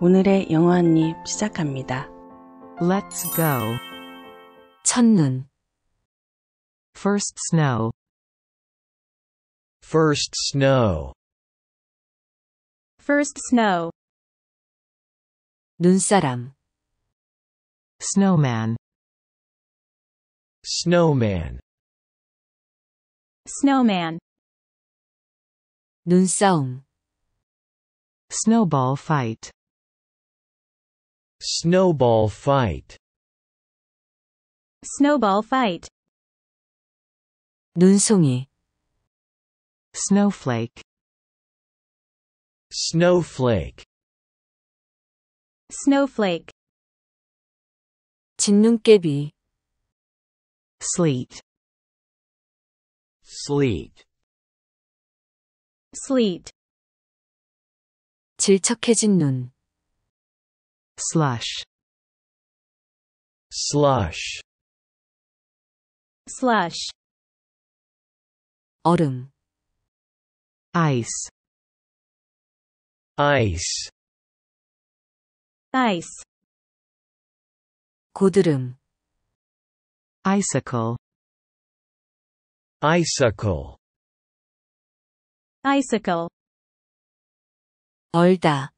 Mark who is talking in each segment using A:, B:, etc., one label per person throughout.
A: 오늘의 영어 한입 시작합니다.
B: Let's go.
C: 첫눈,
B: First snow.
D: First snow.
E: First snow.
C: 눈사람,
B: Snowman.
D: Snowman.
E: Snowman.
C: 눈싸움,
B: Snowball fight.
D: Snowball fight.
E: Snowball fight.
C: 눈송이,
B: Snowflake.
D: Snowflake.
E: Snowflake.
C: 진눈깨비,
B: Sleet.
D: Sleet.
E: Sleet.
C: 질척해진 눈,
B: Slush.
D: Slush.
E: Slush.
C: 얼음,
B: Ice.
D: Ice.
E: Ice.
C: 고드름,
B: Icicle.
D: Icicle.
E: Icicle.
C: 얼다,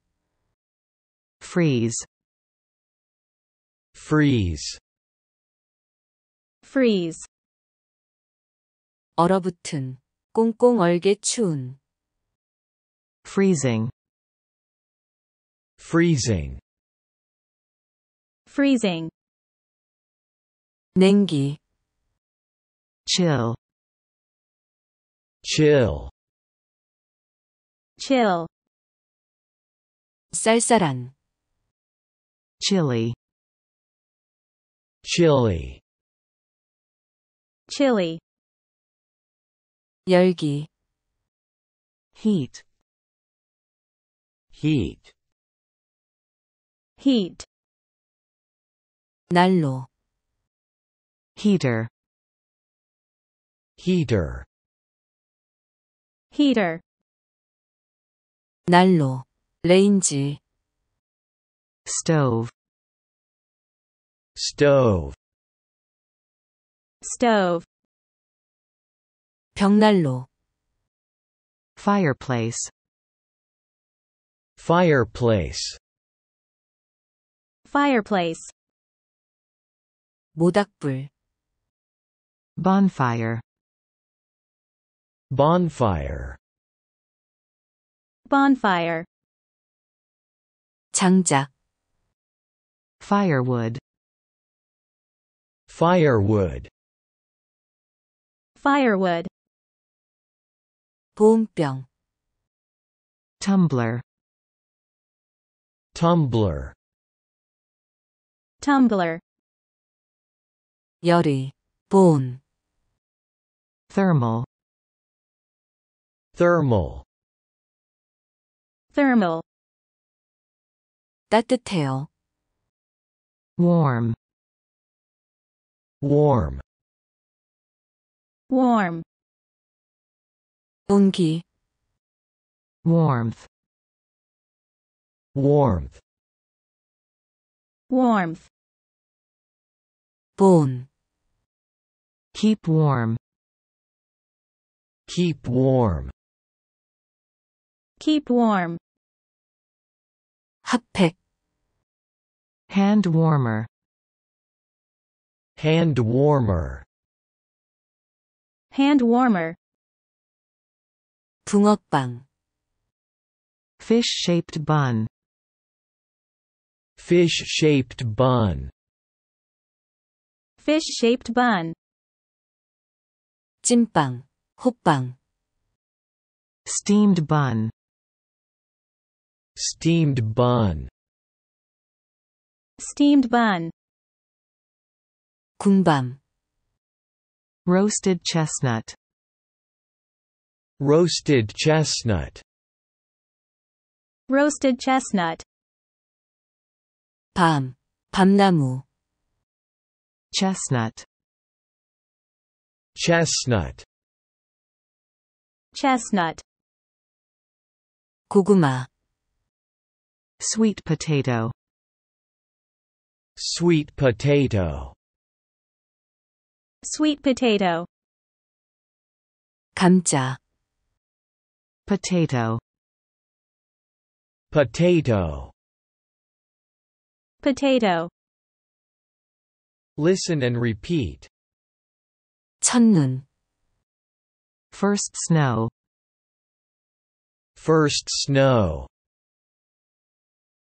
B: Freeze.
D: Freeze.
E: Freeze.
C: 얼어붙은, 꽁꽁 얼게 추운,
B: Freezing.
D: Freezing.
E: Freezing.
C: 냉기,
B: Chill.
D: Chill.
E: Chill.
C: 쌀쌀한,
B: Chilly.
D: Chilly.
E: Chilly.
C: Yogi
B: Heat.
D: Heat.
E: Heat.
C: 난로.
B: Heater.
D: Heater.
E: Heater.
C: 난로, 레인지.
B: Stove
D: Stove.
E: Stove.
C: 벽난로,
B: Fireplace.
D: Fireplace.
E: Fireplace.
C: 모닥불,
B: Bonfire.
D: Bonfire.
E: Bonfire.
C: 장작,
B: Firewood.
D: Firewood.
E: Firewood.
C: 보온병,
B: Tumbler.
D: Tumbler.
E: Tumbler.
C: 열의, 보온,
B: Thermal.
D: Thermal.
E: Thermal.
C: 따뜻해요,
B: Warm.
D: Warm.
E: Warm.
C: 온기,
B: Warmth.
D: Warmth.
E: Warmth.
C: 보온,
B: Keep warm.
D: Keep warm.
E: Keep warm.
C: 핫팩,
B: Hand warmer.
D: Hand warmer.
E: Hand warmer.
C: 붕어빵,
B: Fish-shaped bun.
D: Fish-shaped bun.
E: Fish-shaped bun.
C: 찐빵, 호빵,
B: Steamed bun.
D: Steamed bun.
E: Steamed bun.
C: 군밤,
B: Roasted chestnut.
D: Roasted chestnut.
E: Roasted chestnut.
C: 밤, 밤나무,
B: Chestnut.
D: Chestnut.
E: Chestnut.
C: 고구마,
B: Sweet potato.
D: Sweet potato.
E: Sweet potato.
C: 감자,
B: Potato.
D: Potato.
E: Potato.
D: Listen and repeat.
C: 첫눈,
B: First snow.
D: First snow.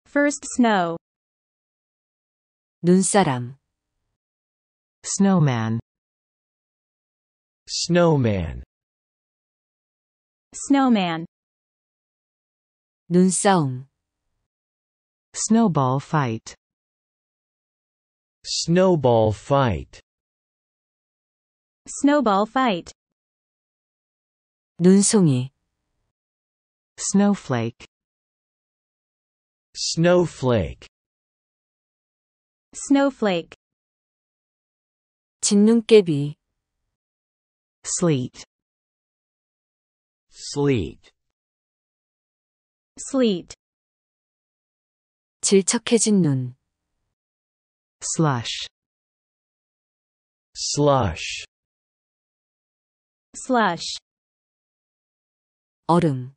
E: First snow.
C: 눈사람,
B: Snowman.
D: Snowman.
E: Snowman.
C: 눈싸움,
B: Snowball fight.
D: Snowball fight.
E: Snowball fight.
C: 눈송이,
B: Snowflake.
D: Snowflake.
E: Snowflake.
C: 진눈깨비,
B: Sleet.
D: Sleet.
E: Sleet.
C: 질척해진 눈,
B: Slush.
D: Slush.
E: Slush.
C: 얼음,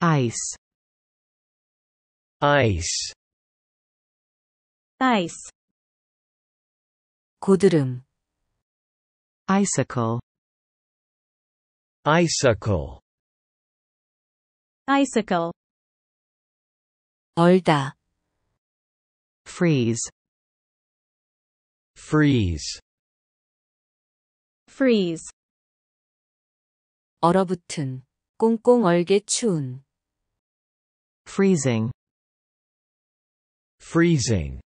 B: Ice.
D: Ice.
E: Ice.
C: 고드름,
B: Icicle.
D: Icicle.
E: Icicle.
C: 얼다,
B: Freeze.
D: Freeze.
E: Freeze.
C: 얼어붙은, 꽁꽁 얼게 추운,
B: Freezing.
D: Freezing.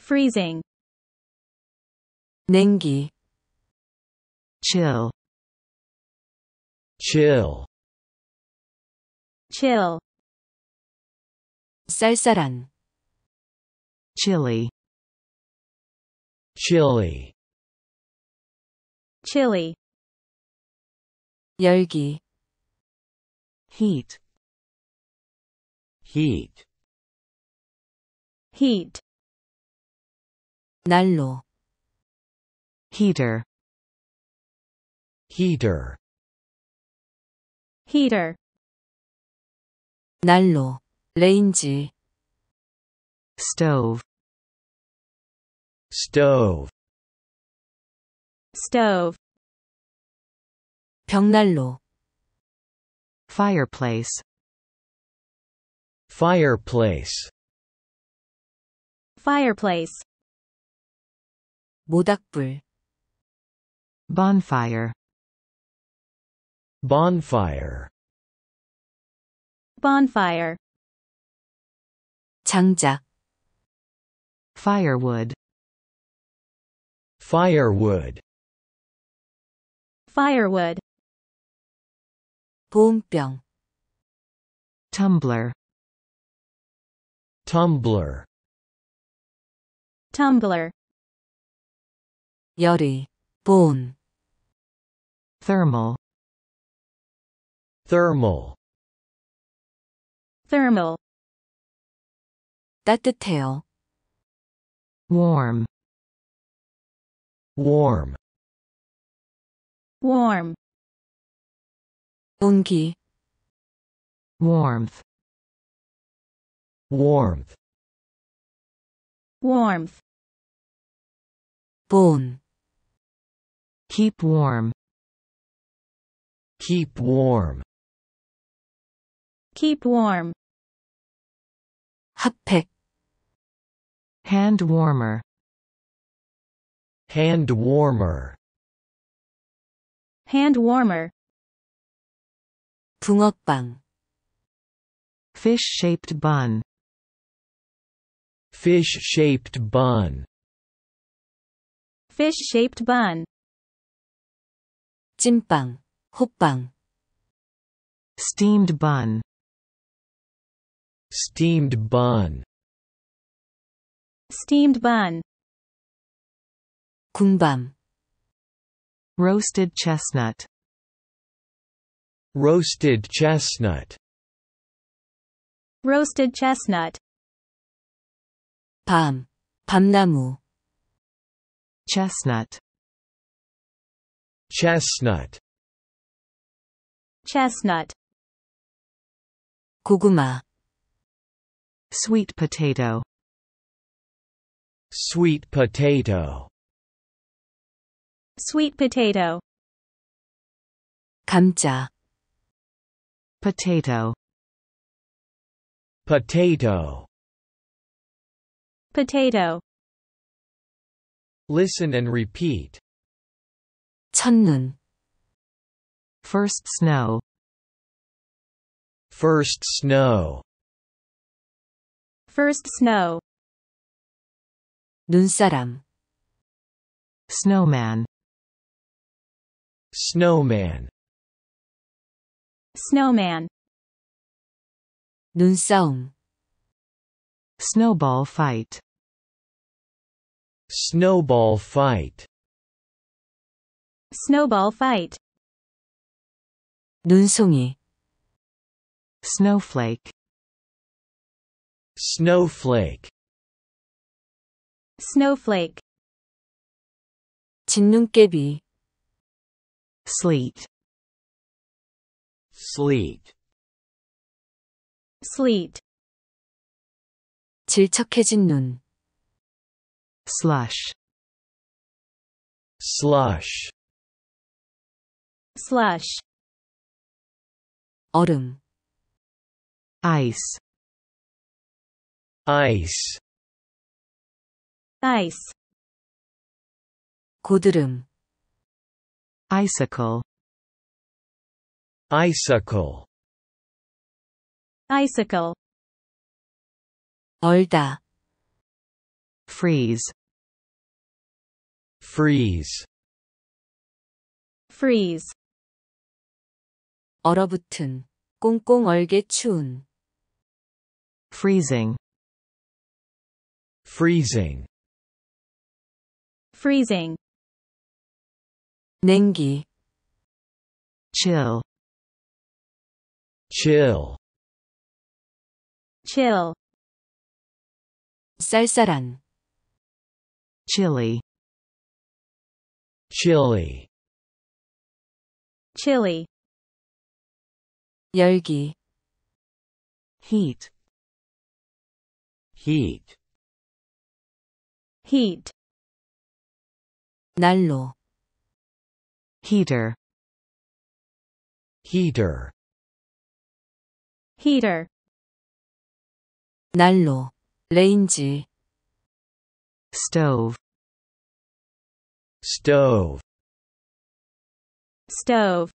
E: Freezing.
C: 냉기,
B: Chill.
D: Chill.
E: Chill.
C: 쌀쌀한,
B: Chilly.
D: Chilly.
E: Chilly.
C: 열기,
B: Heat.
D: Heat.
E: Heat.
C: 난로,
B: Heater.
D: Heater.
E: Heater.
C: 난로, 레인지,
B: Stove.
D: Stove.
E: Stove.
C: 벽난로,
B: Fireplace.
D: Fireplace.
E: Fireplace.
C: 모닥불,
B: Bonfire.
D: Bonfire.
E: Bonfire.
C: 장작,
B: Firewood.
D: Firewood.
E: Firewood.
C: 보온병,
B: Tumbler.
D: Tumbler.
E: Tumbler.
C: 열의, 보온,
B: Thermal.
D: Thermal.
E: Thermal.
C: 따뜻해요,
B: Warm.
D: Warm.
E: Warm.
C: 온기,
B: Warmth.
D: Warmth.
E: Warmth.
C: 보온,
B: Keep warm.
D: Keep warm.
E: Keep warm.
C: 핫팩,
B: Hand warmer.
D: Hand warmer.
E: Hand warmer.
C: 붕어빵,
B: Fish-shaped bun.
D: Fish-shaped bun.
E: Fish shaped bun.
C: 찐빵, 호빵,
B: Steamed bun.
D: Steamed bun.
E: Steamed bun.
C: 군밤,
B: Roasted chestnut.
D: Roasted chestnut.
E: Roasted chestnut.
C: 밤, 밤나무,
B: Chestnut.
D: chestnut,
E: Chestnut.
C: 고구마,
B: Sweet potato.
D: sweet potato,
E: Sweet potato.
C: 감자,
B: Potato.
D: potato.
E: Potato.
D: Listen and repeat.
C: 첫눈,
B: First snow.
D: First snow,
E: First snow.
C: 눈사람,
B: Snowman.
D: snowman,
E: Snowman.
C: 눈싸움,
B: Snowball fight.
D: snowball fight,
E: Snowball fight.
C: 눈송이,
B: Snowflake.
D: snowflake,
E: Snowflake.
C: 진눈깨비,
B: Sleet.
D: sleet,
E: Sleet.
C: 질척해진 눈,
B: Slush.
D: slush,
E: Slush.
C: 얼음,
B: Ice.
D: ice,
E: Ice.
C: 고드름,
B: Icicle.
D: icicle,
E: Icicle.
C: 얼다,
B: Freeze.
D: freeze,
E: Freeze.
C: 얼어붙은, 꽁꽁 얼게 추운,
B: Freezing.
D: freezing,
E: Freezing.
C: 냉기,
B: Chill.
D: chill,
E: Chill.
C: 쌀쌀한,
B: Chilly.
D: chilly,
E: Chilly.
C: 열기,
B: Heat.
D: heat,
E: Heat.
C: 난로,
B: Heater.
D: heater,
E: Heater.
C: 난로, 레인지,
B: Stove.
D: stove,
E: Stove.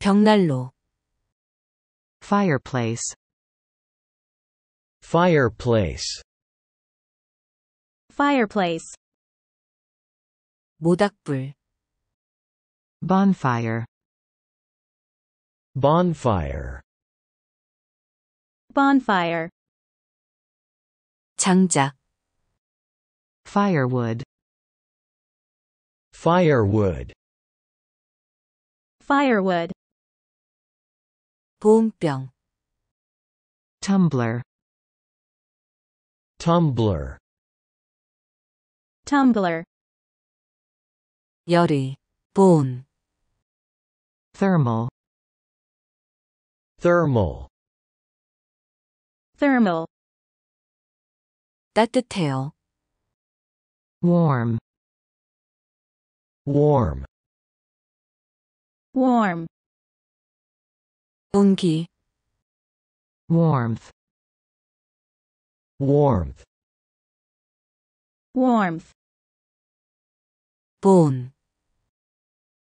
C: 벽난로,
B: Fireplace.
D: fireplace,
E: Fireplace.
C: 모닥불,
B: Bonfire.
D: bonfire,
E: Bonfire.
C: 장작,
B: Firewood.
D: firewood,
E: Firewood.
C: 보온병,
B: Tumbler.
D: tumbler,
E: Tumbler.
C: 열의, 보온,
B: Thermal.
D: thermal,
E: Thermal.
C: 따뜻해요,
B: Warm.
D: warm,
E: Warm.
C: 온기,
B: Warmth.
D: warmth,
E: Warmth.
C: 보온,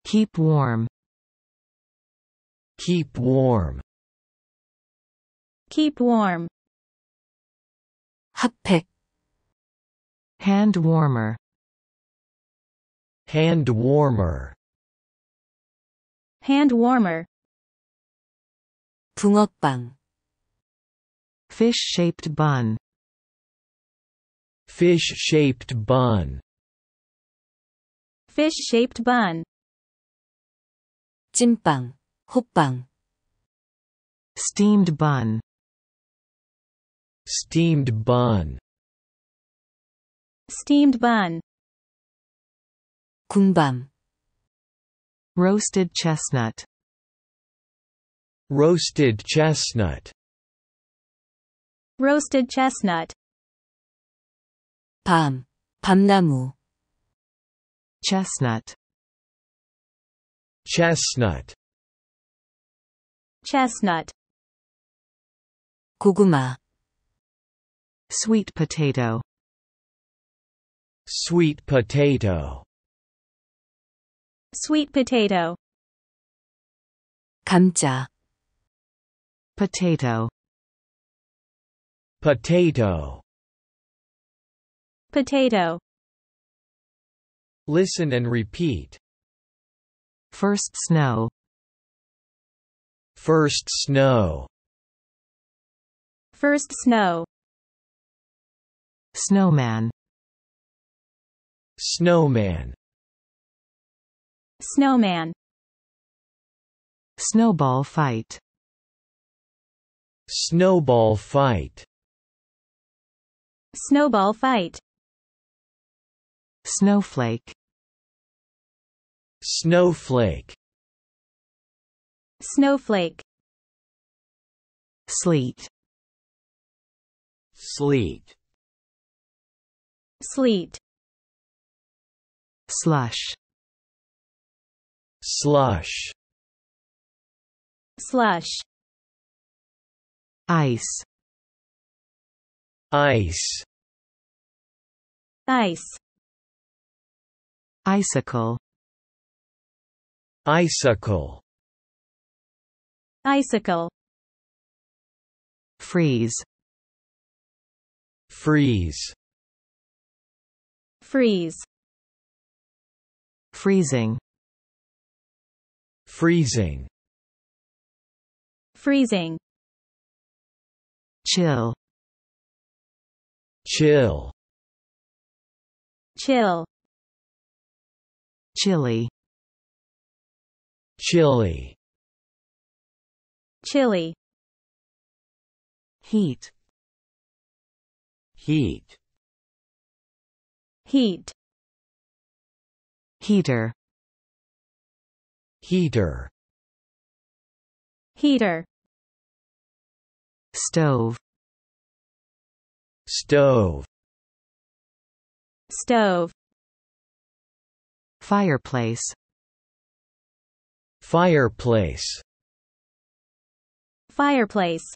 B: Keep warm.
D: keep warm,
E: Keep warm.
C: 핫팩,
B: Hand warmer.
D: hand warmer,
E: Hand warmer.
C: 붕어빵,
B: Fish-shaped bun.
D: fish-shaped bun,
E: Fish shaped bun.
C: 찐빵, 호빵,
B: Steamed bun.
D: Steamed bun.
E: Steamed bun.
C: 군밤,
B: Roasted chestnut.
D: Roasted chestnut.
E: Roasted chestnut.
C: 밤, 밤나무,
B: Chestnut.
D: Chestnut.
E: Chestnut.
C: 고구마,
B: Sweet potato.
D: Sweet potato.
E: Sweet potato.
C: 감자,
B: Potato.
D: Potato.
E: Potato.
D: Listen and repeat.
B: First snow.
D: First snow.
E: First snow.
B: Snowman.
D: Snowman.
E: Snowman.
B: Snowball fight.
D: Snowball fight.
E: Snowball fight.
B: Snowflake.
D: Snowflake.
E: Snowflake.
B: Sleet.
D: Sleet.
E: Sleet.
B: Slush.
D: Slush.
E: Slush.
B: Ice.
D: Ice.
E: Ice.
B: Icicle.
D: Icicle.
E: Icicle.
B: Freeze.
D: Freeze.
E: Freeze.
B: Freezing.
D: Freezing.
E: Freezing.
B: Chill.
D: Chill.
E: Chill.
B: Chilly.
D: Chilly.
E: Chilly.
B: Heat.
D: Heat.
E: Heat.
B: Heater.
D: Heater.
E: Heater.
B: Stove.
D: Stove.
E: Stove.
B: Fireplace.
D: Fireplace.
E: Fireplace.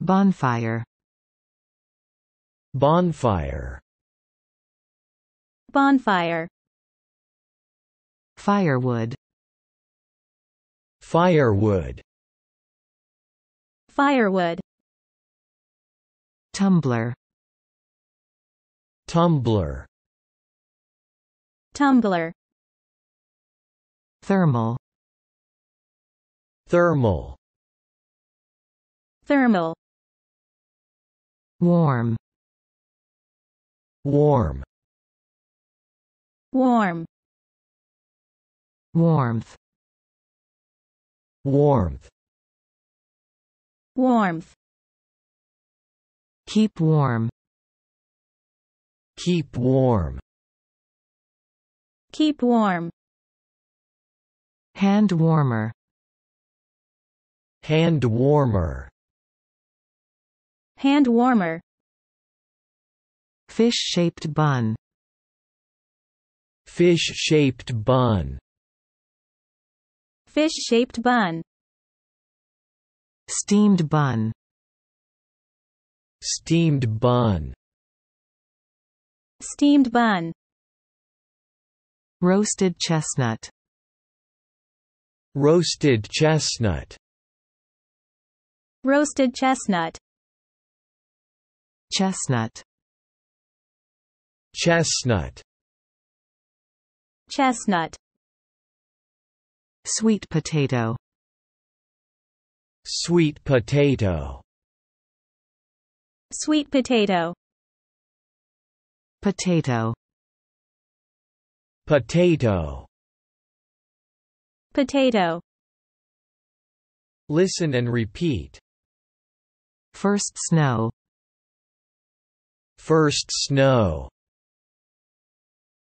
B: Bonfire.
D: Bonfire.
E: Bonfire.
B: Firewood.
D: Firewood.
E: Firewood.
B: Tumbler.
D: Tumbler.
E: Tumbler.
B: Thermal.
D: Thermal.
E: Thermal.
B: Warm.
D: Warm.
E: Warm.
B: Warmth.
D: Warmth.
E: Warmth.
B: Keep warm.
D: Keep warm.
E: Keep warm.
B: Hand warmer.
D: Hand warmer.
E: Hand warmer.
B: Fish-shaped bun.
D: Fish-shaped bun.
E: Fish shaped bun.
B: Steamed bun.
D: Steamed bun.
E: Steamed bun.
B: Roasted chestnut.
D: Roasted chestnut.
E: Roasted chestnut.
B: Chestnut.
D: Chestnut.
E: Chestnut.
B: Sweet potato.
D: Sweet potato.
E: Sweet potato.
B: Potato.
D: Potato.
E: Potato.
D: Listen and repeat.
B: First snow.
D: First snow.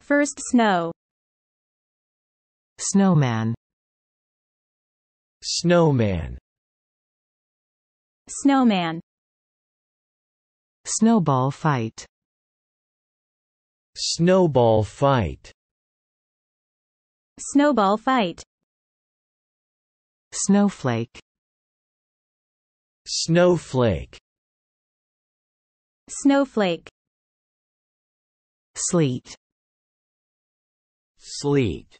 E: First snow.
B: Snowman.
D: Snowman.
E: Snowman.
B: Snowball fight.
D: Snowball fight.
E: Snowball fight.
B: Snowflake.
D: Snowflake.
E: Snowflake.
B: Sleet.
D: Sleet.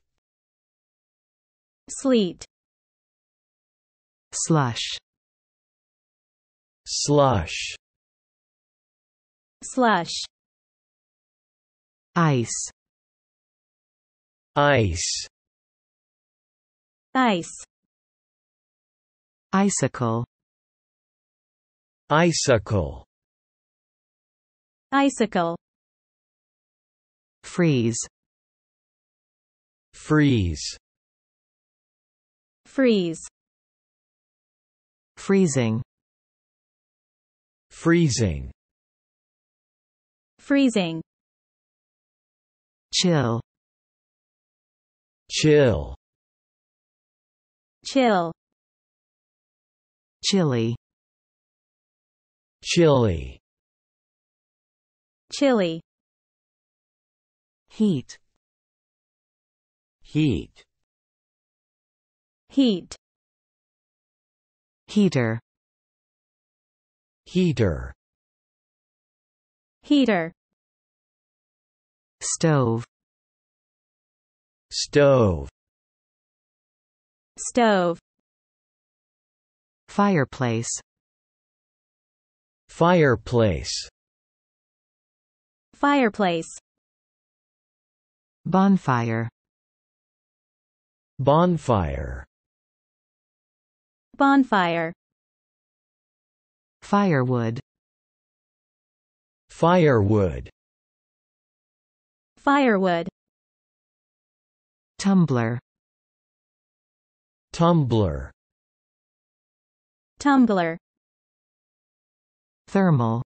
E: Sleet.
B: Slush.
D: Slush.
E: Slush.
B: Ice.
D: Ice.
E: Ice.
B: Icicle.
D: Icicle.
E: Icicle.
B: Freeze.
D: Freeze.
E: Freeze.
B: Freezing.
D: Freezing.
E: Freezing.
B: Chill.
D: Chill.
E: Chill.
B: Chilly.
D: Chilly.
E: Chilly.
B: Heat.
D: Heat.
E: Heat.
B: Heater.
D: Heater.
E: Heater.
B: Stove.
D: Stove.
E: Stove.
B: Fireplace.
D: Fireplace.
E: Fireplace.
B: Bonfire.
D: Bonfire.
E: Bonfire.
B: Firewood.
D: Firewood.
E: Firewood.
B: Tumbler.
D: Tumbler.
E: Tumbler.
B: Thermal.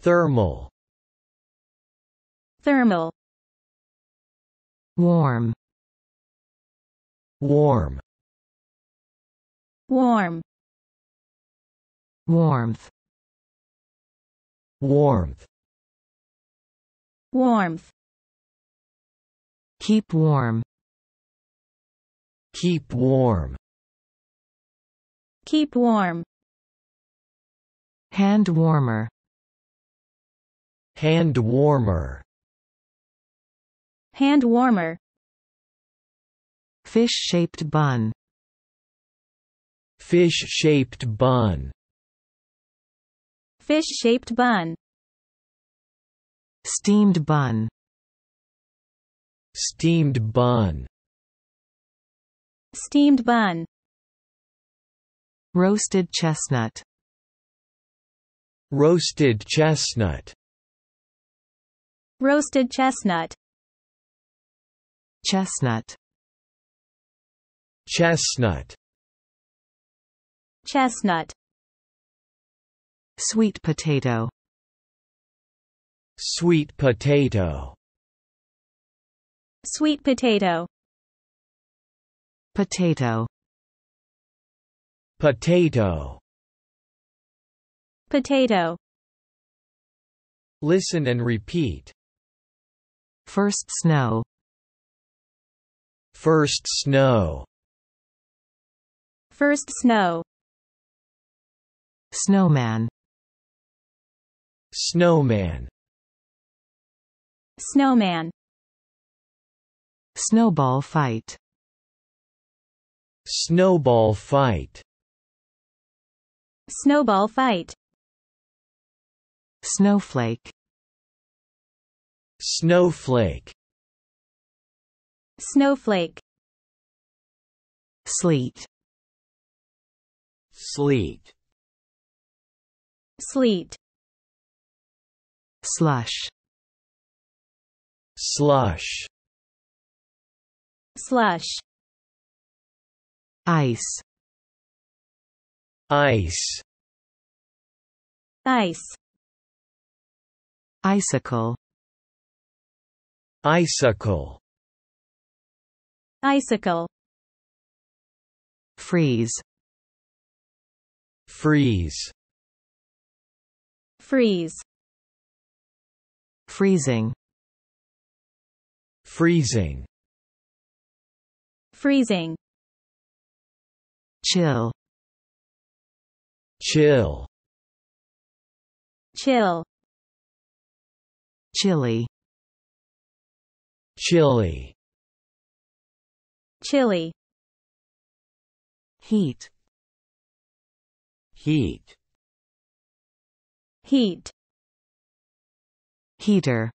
D: Thermal.
E: Thermal.
B: Warm.
D: Warm.
E: Warm.
B: Warmth.
D: Warmth.
E: Warmth.
B: Keep warm.
D: Keep warm.
E: Keep warm.
B: Hand warmer.
D: Hand warmer.
E: Hand warmer.
B: Fish-shaped bun.
D: Fish-shaped bun.
E: Fish shaped bun.
B: Steamed bun.
D: Steamed bun.
E: Steamed bun.
B: Roasted chestnut.
D: Roasted chestnut.
E: Roasted chestnut.
B: Chestnut.
D: Chestnut.
E: Chestnut.
B: Sweet potato.
D: Sweet potato.
E: Sweet potato.
B: Potato.
D: Potato.
E: Potato.
D: Listen and repeat.
B: First snow.
D: First snow.
E: First snow.
B: Snowman.
D: Snowman.
E: Snowman.
B: Snowball fight.
D: Snowball fight.
E: Snowball fight.
B: Snowflake.
D: Snowflake.
E: Snowflake.
B: Sleet.
D: Sleet.
E: Sleet.
B: Slush.
D: Slush.
E: Slush.
B: Ice.
D: ice,
E: ice,
B: icicle,
D: icicle,
E: icicle,
B: freeze,
D: freeze,
E: freeze,
B: freezing,
D: freezing,
E: freezing,
B: chill,
D: chill,
E: chill,
B: chilly,
D: chilly,
E: chilly,
B: heat,
D: heat,
E: heat,
B: heater,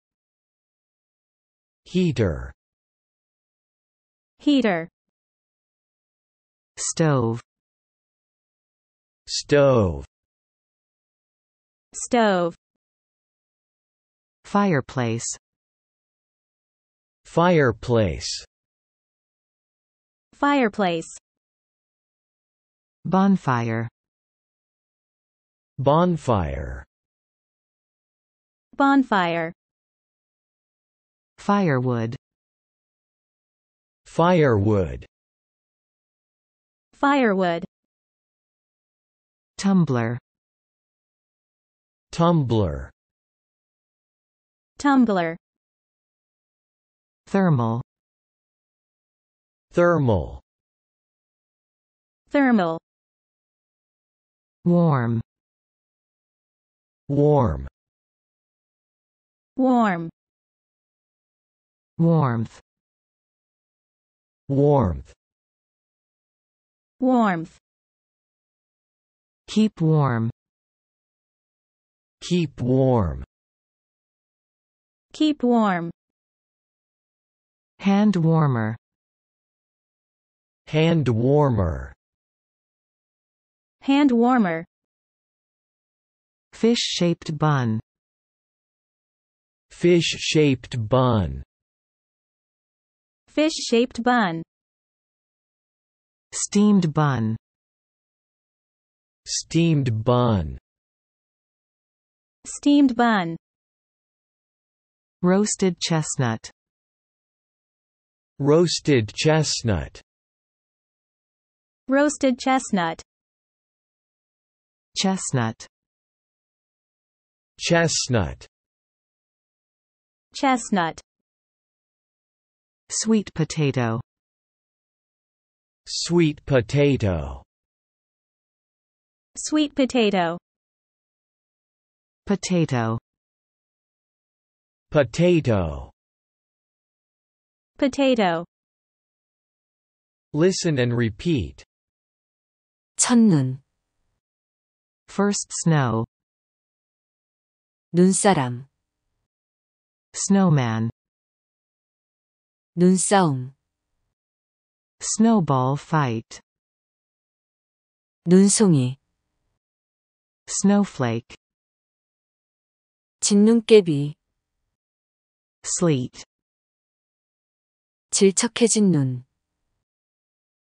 D: heater,
E: heater,
B: stove,
D: stove,
E: stove,
B: fireplace,
D: fireplace,
E: fireplace,
B: bonfire,
D: bonfire,
E: bonfire,
B: firewood,
D: firewood,
E: firewood,
B: tumbler,
D: tumbler,
E: tumbler,
B: thermal,
D: thermal,
E: thermal,
B: warm,
D: warm,
E: warm,
B: warmth,
D: warmth,
E: warmth,
B: keep warm,
D: keep warm,
E: keep warm,
B: hand warmer,
D: hand warmer,
E: hand warmer,
B: fish-shaped bun,
D: fish-shaped bun,
E: fish-shaped bun,
B: steamed bun,
D: steamed bun,
E: steamed bun,
B: roasted chestnut,
D: roasted chestnut,
E: roasted chestnut,
B: chestnut,
D: chestnut,
E: chestnut,
B: sweet potato,
D: sweet potato,
E: sweet potato,
B: potato,
D: potato.
E: potato,
D: Listen and repeat.
C: 첫눈,
B: first snow,
C: 눈사람,
B: Snowman,
C: 눈싸움,
B: snowball fight,
C: 눈송이,
B: snowflake,
C: 진눈깨비,
B: sleet,
C: 질척해진 눈,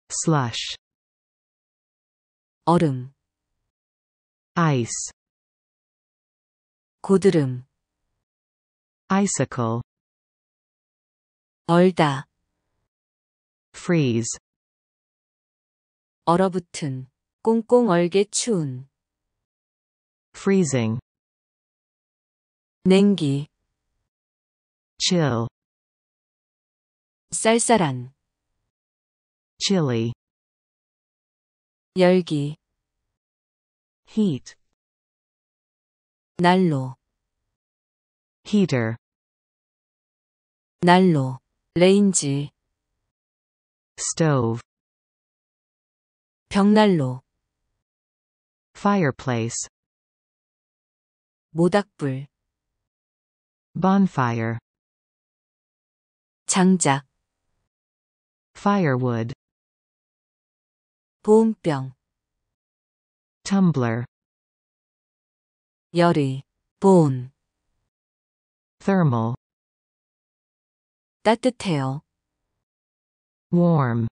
B: slush,
C: 얼음,
B: ice,
C: 고드름,
B: icicle,
C: 얼다,
B: freeze,
C: 얼어붙은, 꽁꽁 얼게 추운,
B: freezing,
C: 냉기,
B: chill,
C: 쌀쌀한,
B: chilly,
C: 열기,
B: heat,
C: 난로,
B: heater,
C: 난로, 레인지,
B: stove,
C: 벽난로,
B: fireplace,
C: 모닥불,
B: bonfire,
C: 장작,
B: firewood,
C: 보온병,
B: tumbler,
C: 열의, 보온,
B: thermal,
C: 따뜻해요,
B: warm,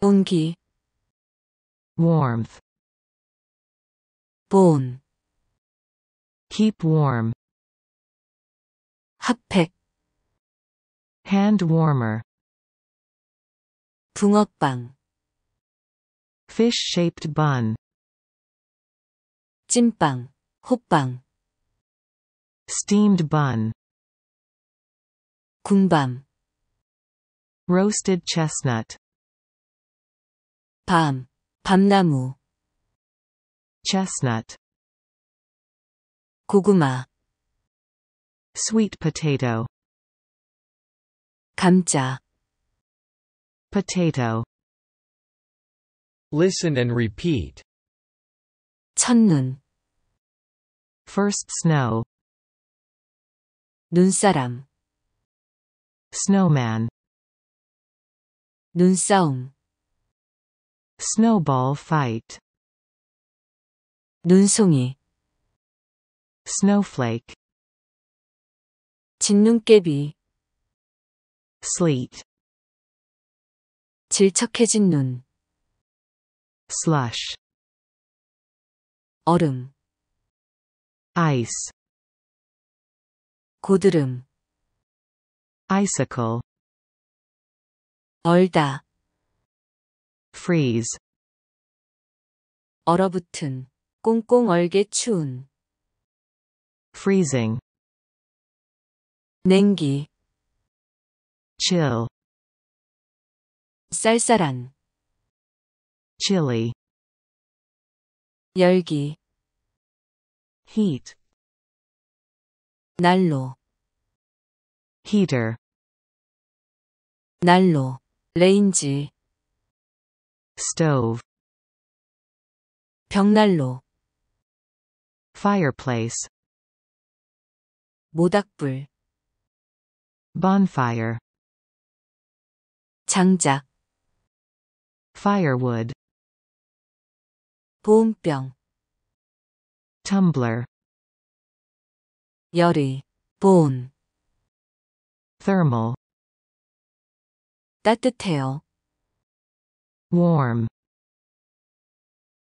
C: 온기,
B: warmth,
C: 본,
B: keep warm,
C: 핫팩,
B: hand warmer,
C: 붕어빵,
B: fish-shaped bun,
C: 찐빵, 호빵,
B: steamed bun,
C: 군밤,
B: roasted chestnut,
C: 밤, 밤나무,
B: chestnut,
C: 고구마,
B: sweet potato,
C: 감자,
B: potato,
D: Listen and repeat.
C: 첫눈,
B: first snow,
C: 눈사람,
B: snowman,
C: 눈싸움,
B: snowball fight,
C: 눈송이,
B: snowflake,
C: 진눈깨비,
B: sleet,
C: 질척해진 눈,
B: slush,
C: 얼음,
B: ice,
C: 고드름,
B: icicle,
C: 얼다,
B: freeze,
C: 얼어붙은, 꽁꽁 얼게 추운,
B: freezing,
C: 냉기,
B: chill,
C: 쌀쌀한,
B: chilly,
C: 열기,
B: heat,
C: 난로,
B: heater,
C: 난로, 레인지,
B: stove,
C: 벽난로,
B: fireplace,
C: 모닥불,
B: bonfire,
C: 장작,
B: firewood,
C: 보온병,
B: tumbler,
C: 열의, 보온,
B: thermal,
C: 따뜻해요,
B: warm,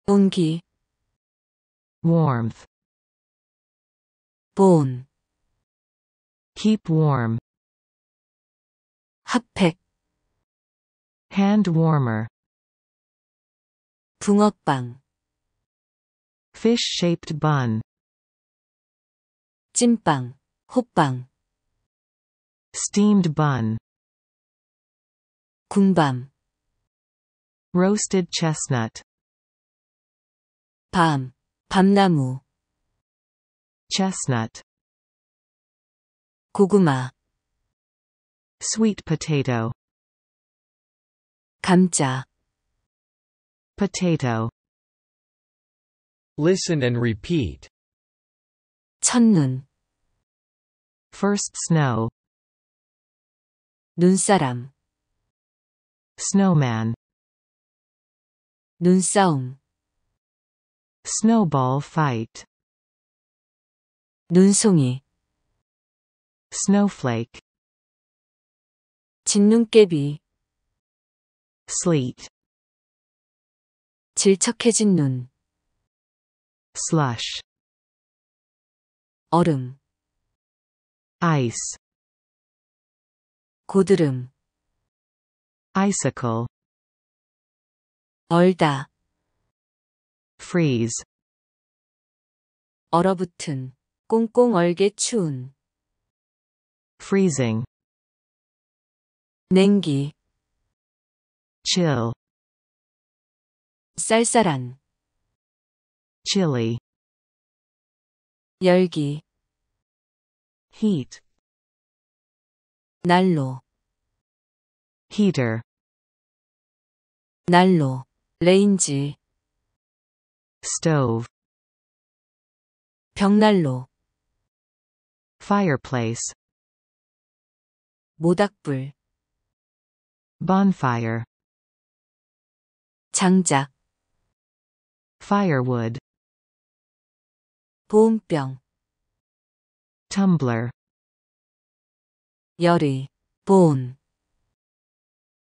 C: 온기,
B: warmth,
C: 보온,
B: keep warm,
C: 핫팩,
B: hand warmer,
C: 붕어빵,
B: fish-shaped bun,
C: 찐빵, 호빵,
B: steamed bun,
C: 군밤,
B: roasted chestnut,
C: 밤, 밤나무,
B: chestnut,
C: 고구마,
B: sweet potato,
C: 감자,
B: potato,
D: Listen and repeat.
C: 첫눈,
B: first snow,
C: 눈사람,
B: snowman,
C: 눈싸움,
B: snowball fight,
C: 눈송이,
B: snowflake,
C: 진눈깨비,
B: sleet,
C: 질척해진 눈,
B: slush,
C: 얼음,
B: ice,
C: 고드름,
B: icicle,
C: 얼다,
B: freeze,
C: 얼어붙은, 꽁꽁 얼게 추운,
B: freezing,
C: 냉기,
B: chill,
C: 쌀쌀한,
B: chilly,
C: 열기,
B: heat,
C: 난로,
B: heater,
C: 난로, 레인지,
B: stove,
C: 벽난로,
B: fireplace,
C: 모닥불,
B: bonfire,
C: 장작,
B: firewood,
C: 보온병,
B: tumbler,
C: 열의, 보온,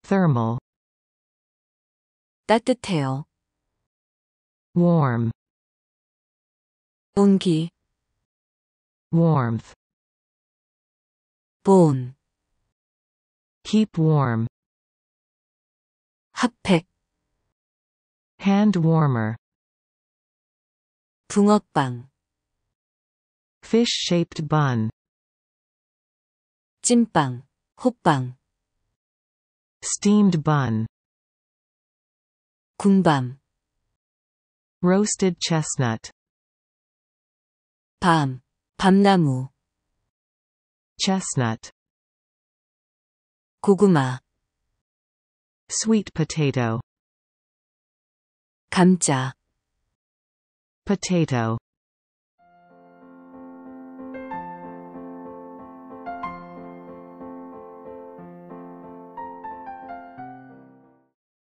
B: thermal,
C: 따뜻해요,
B: warm,
C: 온기,
B: warmth,
C: 본,
B: keep warm,
C: 핫팩,
B: hand warmer,
C: 붕어빵,
B: fish-shaped bun,
C: 찐빵, 호빵,
B: steamed bun,
C: 군밤,
B: roasted chestnut,
C: 밤, 밤나무,
B: chestnut,
C: 고구마,
B: sweet potato,
C: 감자,
B: potato,